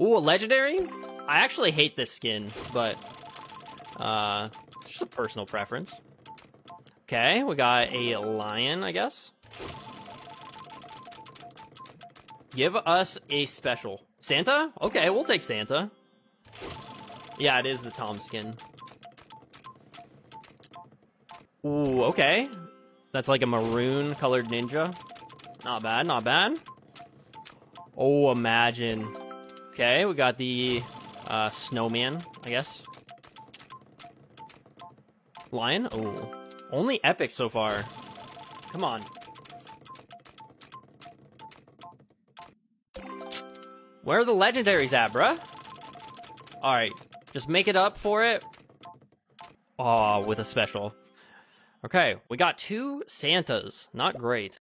Ooh, a legendary? I actually hate this skin, but uh, just a personal preference. Okay, we got a lion, I guess. Give us a special. Santa? Okay, we'll take Santa. Yeah, it is the Tom skin. Ooh, okay. That's like a maroon colored ninja. Not bad, not bad. Oh, imagine. Okay, we got the uh, snowman, I guess. Lion? Oh. Only epic so far. Come on. Where are the legendaries at, bruh? Alright, just make it up for it. Aw, with a special. Okay, we got two Santas. Not great.